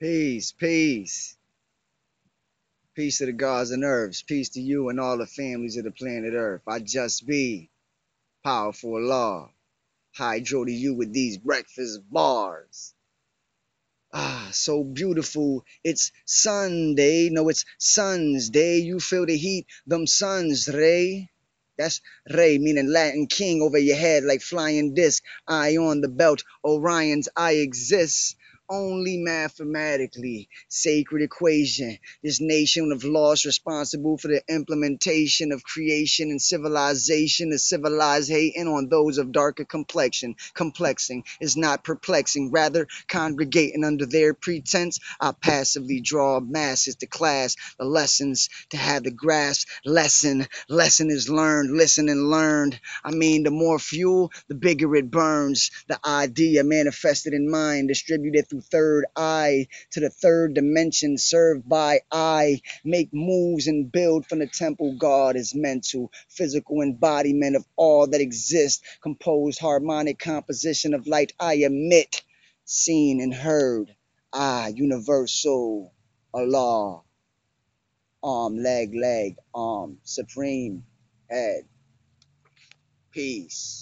Peace, peace. Peace to the gods and earths. Peace to you and all the families of the planet Earth. I just be powerful law. Hydro to you with these breakfast bars. Ah, so beautiful. It's Sunday. No, it's Sun's day. You feel the heat. Them suns, Ray. That's Ray, meaning Latin king over your head like flying disc. Eye on the belt. Orion's I exist only mathematically. Sacred equation. This nation of laws responsible for the implementation of creation and civilization. The civilized hating on those of darker complexion. Complexing is not perplexing, rather congregating under their pretense. I passively draw masses to class the lessons to have the grasp. Lesson, lesson is learned, listen and learned. I mean, the more fuel, the bigger it burns. The idea manifested in mind, distributed through third eye to the third dimension, served by I. Make moves and build from the temple God is mental, physical embodiment of all that exists, composed harmonic composition of light I emit, seen and heard. I, universal, Allah, arm, leg, leg, arm, supreme, head, peace.